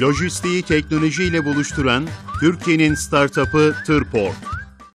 Lojistiği teknolojiyle buluşturan Türkiye'nin startup'ı Tırport.